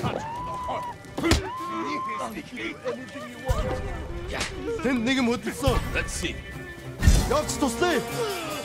touch the heart. I'll you want. Then nigga, what the Let's see. Yards to stay.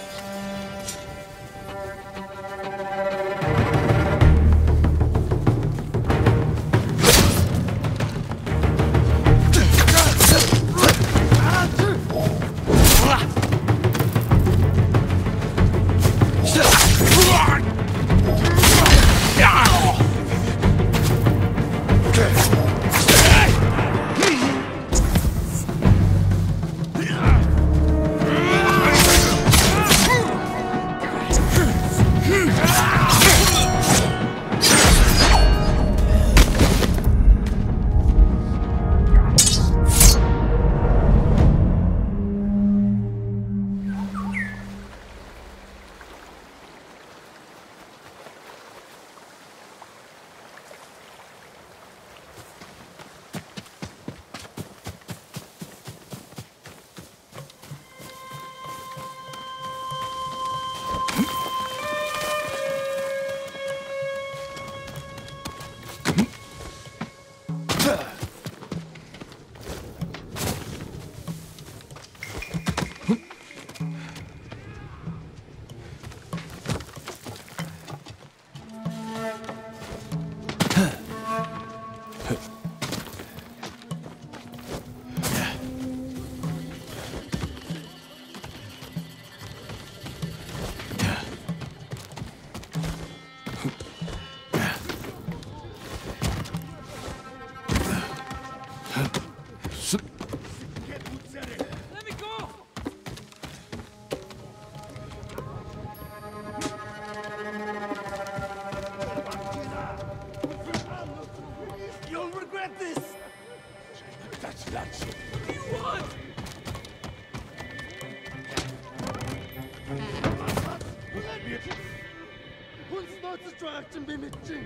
Wir mit Jin.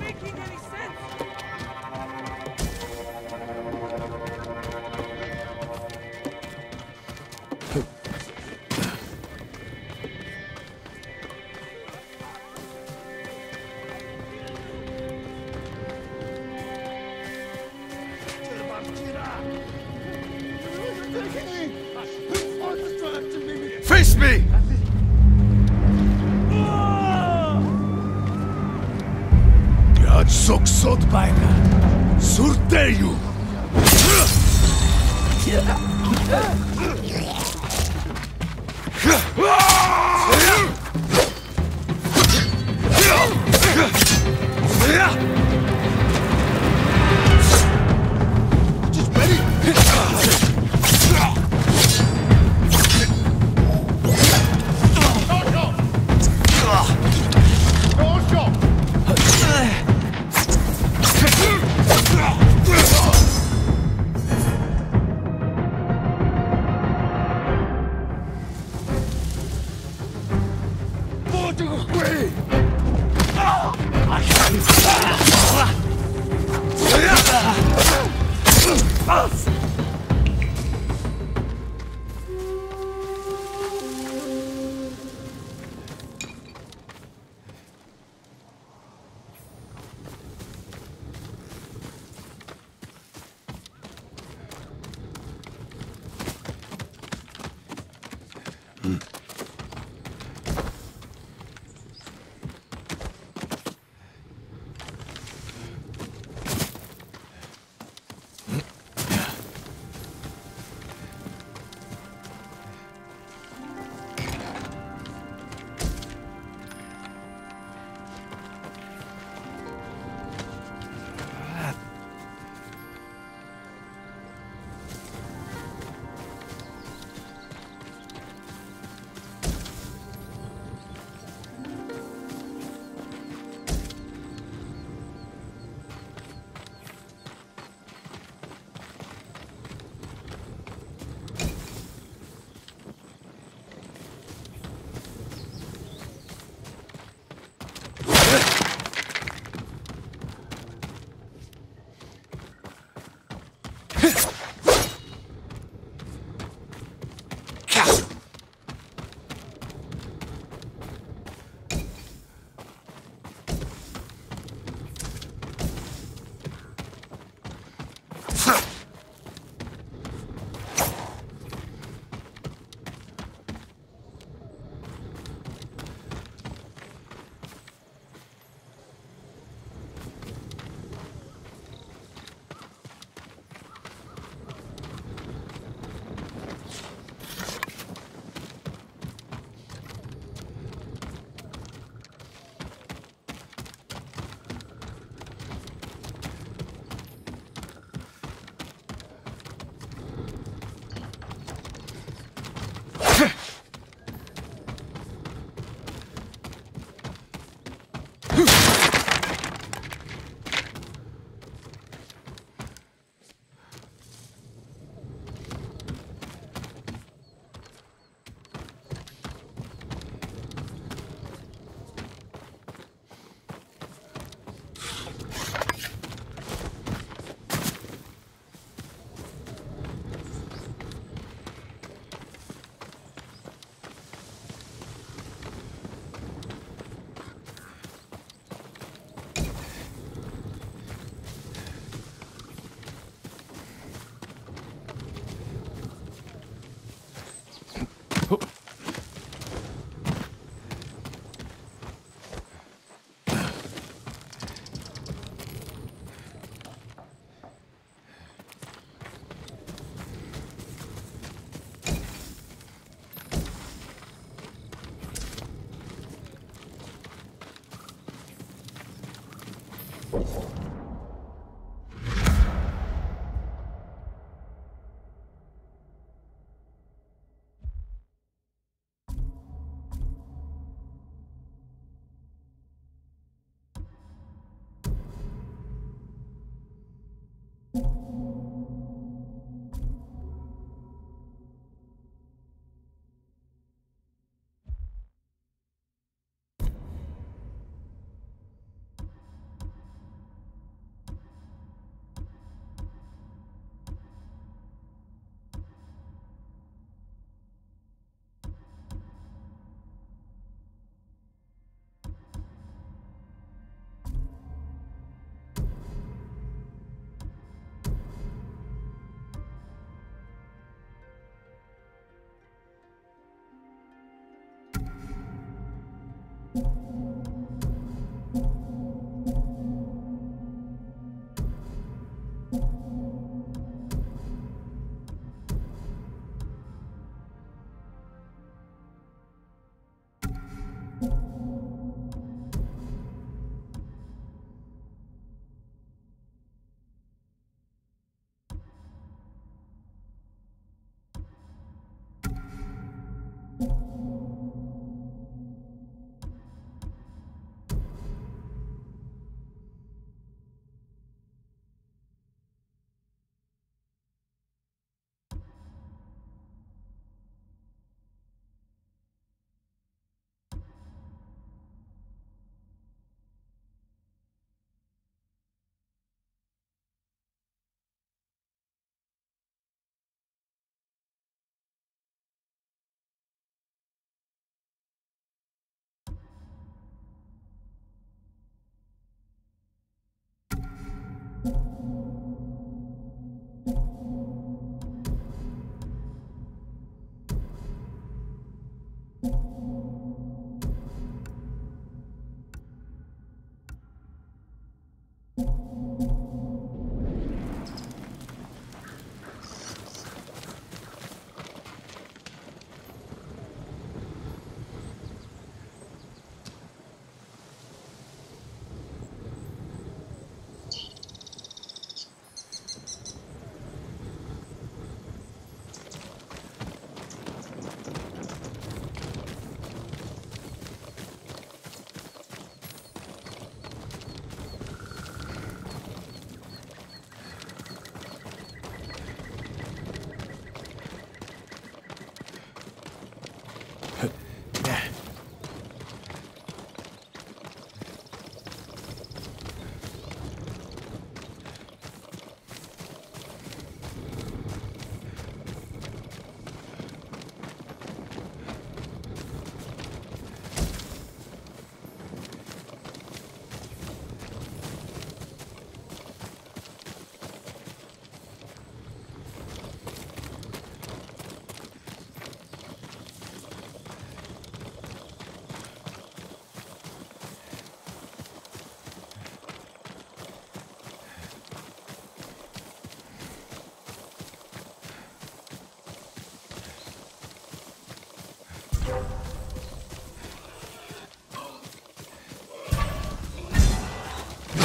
Making any sense!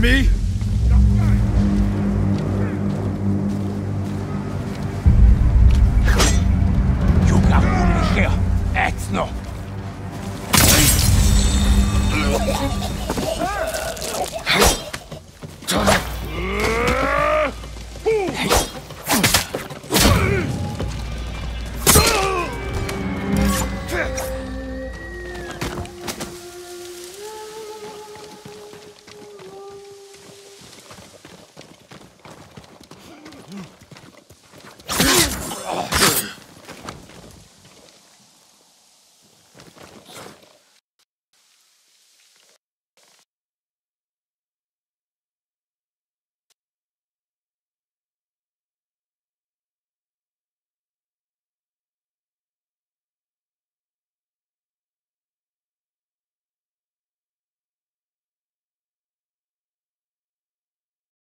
me?